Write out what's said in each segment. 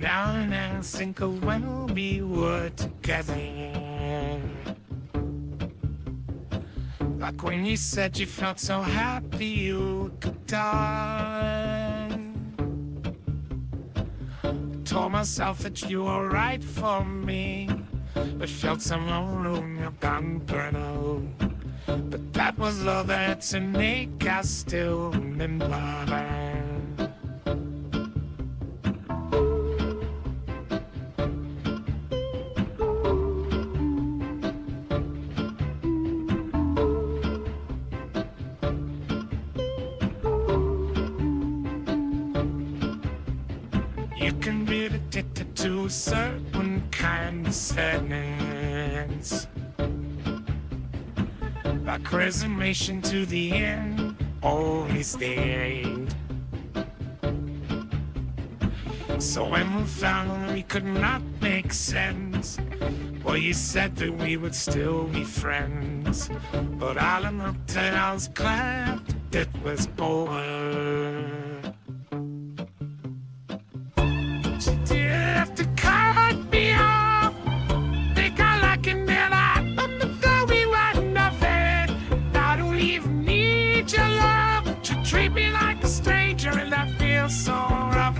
Now I think of when we were together. Like when you said you felt so happy you could die. Told myself that you were right for me, but felt some room gone burnout. But that was love that's innate, I still remember. You can be addicted to a certain kind of sadness. Like resignation to the end, only stayed. So when we found we could not make sense, well, you said that we would still be friends. But I'll admit that I was glad it was over. She did have to cut me off. Think I like it better, but thought we were nothing. I don't even need your love. You treat me like a stranger, and I feel so rough.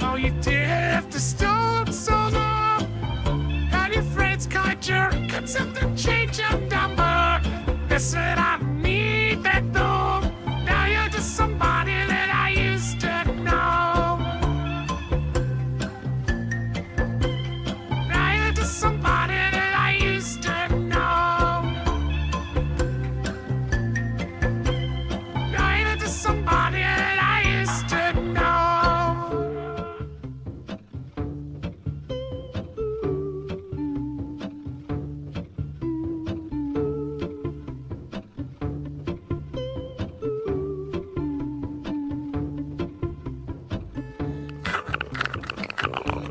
Oh, you did have to stop so long. Had your friends caught your consent to change your number. They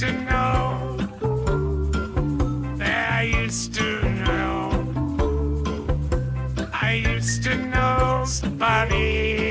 to know. I used to know. I used to know somebody.